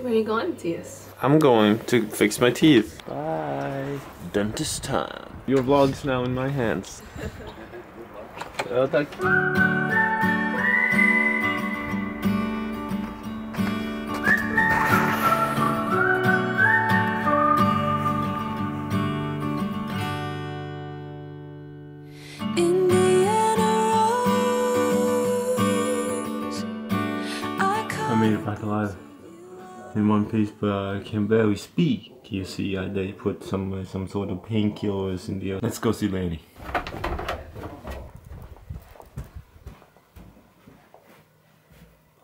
Where are you going, Mattias? I'm going to fix my teeth. Bye. Dentist time. Your vlog's now in my hands. Oh, ja, tack. I made it back alive in one piece, but I can barely speak. You see, uh, they put some uh, some sort of painkillers in the. Let's go see Laney.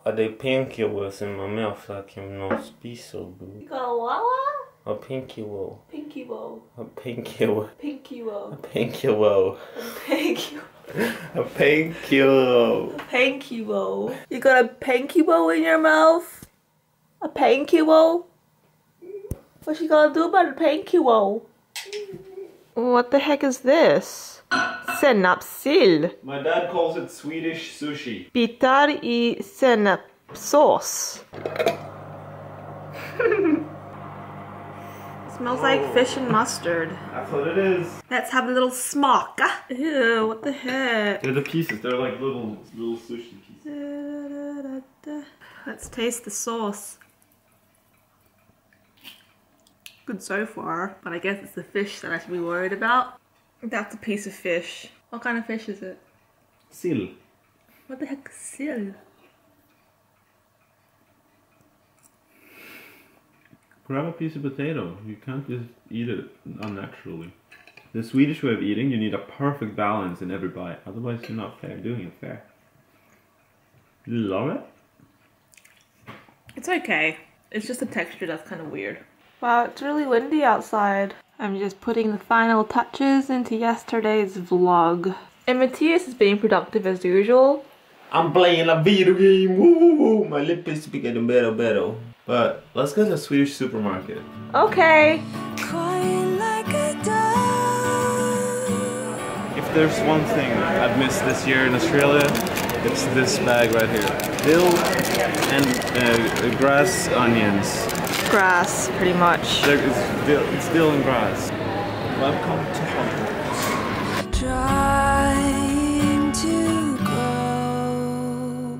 Are they painkillers in my mouth I can not speak so good? You got a Wawa? A painkiller. Pinky woe. A painkiller. Pinky A woe. painkiller. Pinky A painkiller. Panky woe. You got a panky woe in your mouth? A panky woe? What you gonna do about a panky woe? What the heck is this? Senapsill. My dad calls it Swedish sushi. Bitar i senapsås. Smells like oh. fish and mustard. That's what it is. Let's have a little smock. Ew, what the heck? They're the pieces. They're like little little sushi pieces. Let's taste the sauce. Good so far, but I guess it's the fish that I should be worried about. That's a piece of fish. What kind of fish is it? Seal. What the heck is seal? Grab a piece of potato. You can't just eat it unnaturally. The Swedish way of eating, you need a perfect balance in every bite. Otherwise, you're not fair doing it fair. You love it? It's okay. It's just the texture that's kind of weird. Wow, it's really windy outside. I'm just putting the final touches into yesterday's vlog. And Mattias is being productive as usual. I'm playing a video game. Woo! My lip is getting better, better. But let's go to the Swedish supermarket. Okay. If there's one thing I've missed this year in Australia, it's this bag right here. Dill and uh, grass onions. Grass, pretty much. There- It's dill, it's dill and grass. Welcome to Holland. Trying to grow,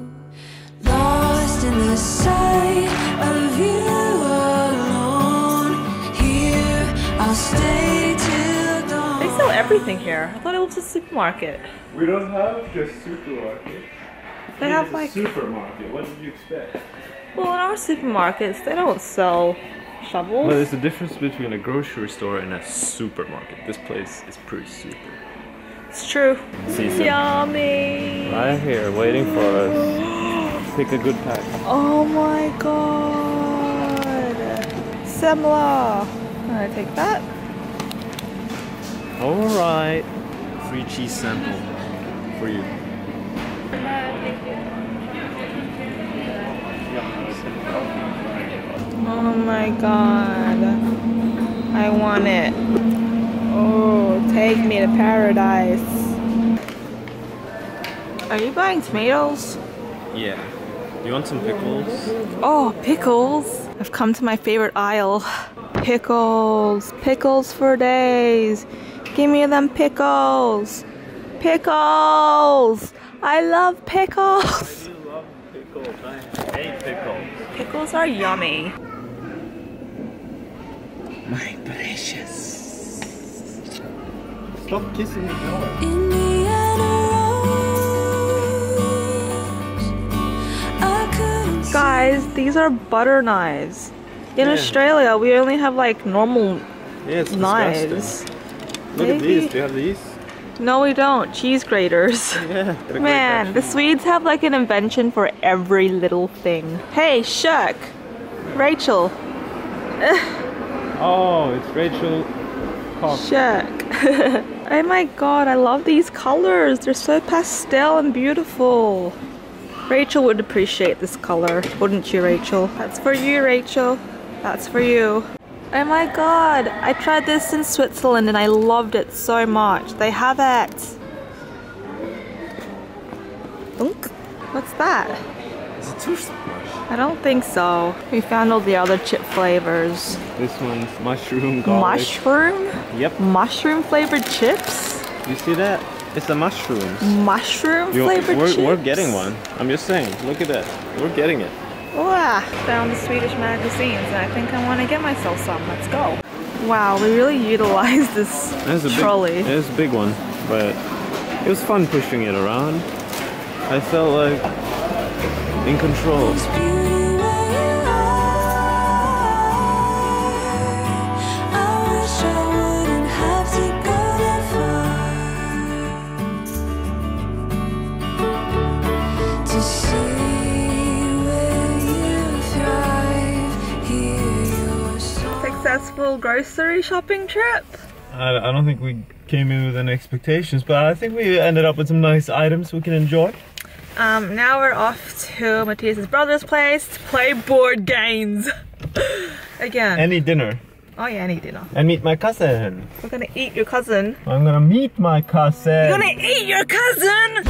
lost in the sight of you alone. Here I'll stay till dawn. They sell everything here. I thought it was a supermarket. We don't have just supermarket. They have like supermarket. What did you expect? Well in our supermarkets they don't sell shovels. Well, there's a difference between a grocery store and a supermarket. This place is pretty super. It's true. Season. Yummy. Right here, waiting for us. Pick a good pack. Oh my god. Semla. Can I take that? All right. Free cheese sample for you. Oh my god. I want it. Oh, take me to paradise. Are you buying tomatoes? Yeah. You want some pickles? Oh, pickles. I've come to my favorite aisle. Pickles. Pickles for days. Give me them pickles. Pickles. I love pickles. I do love pickles. I hate pickles. Pickles are yummy. My precious. Stop kissing the door. Indiana rose. I couldn't Guys, these are butter knives. In Yeah. Australia, we only have like normal Yeah, it's knives. disgusting. Look at these. Do you have these? No, we don't. Cheese graters. Yeah. Man, the Swedes have like an invention for every little thing. Hey, Shuck! Rachel, Oh, it's Rachel Cox. Shuck. oh my god, I love these colors. They're so pastel and beautiful. Rachel would appreciate this color, wouldn't you, Rachel? That's for you, Rachel. That's for you. Oh my god, I tried this in Switzerland and I loved it so much. They have it. Unk. What's that? It's a toothbrush. I don't think so. We found all the other chip flavors. This one's mushroom garlic. Mushroom? Yep. Mushroom flavored chips? You see that? It's the mushrooms. Mushroom You- flavored we're, chips? we're getting one. I'm just saying. Look at that. We're getting it. Wow. Found the Swedish magazines and I think I want to get myself some. Let's go. Wow, we really utilized this It's a trolley. Big, it's a big one, but it was fun pushing it around. I felt like in control. Successful grocery shopping trip. I, I don't think we came in with any expectations, but I think we ended up with some nice items we can enjoy. Um, now we're off to Mattias's brother's place to play board games. Again. Any dinner. oh yeah, any dinner. And meet my cousin. We're gonna eat your cousin. I'm gonna meet my cousin. You're gonna eat your cousin!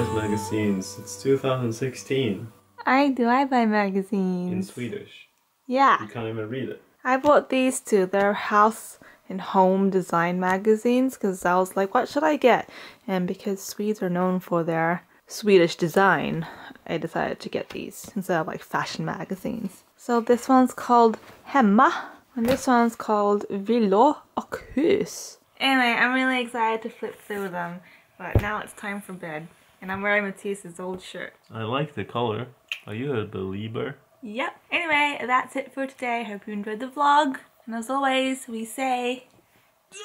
Buys magazines? It's 2016 I do, I buy magazines. in. Swedish. Yeah. You can't even read it. I bought these two. They're house and home design magazines because I was like, what should I get? And because Swedes are known for their Swedish design, I decided to get these instead of like fashion magazines. So this one's called Hemma and this one's called Villor och hus. Anyway, I'm really excited to flip through them, but now it's time for bed. And I'm wearing Mattias's old shirt. I like the color. Are you a believer? Yep. Anyway, that's it for today. Hope you enjoyed the vlog. And as always, we say,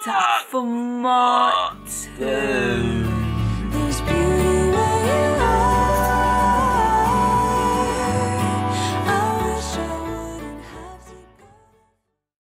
Tack för maten!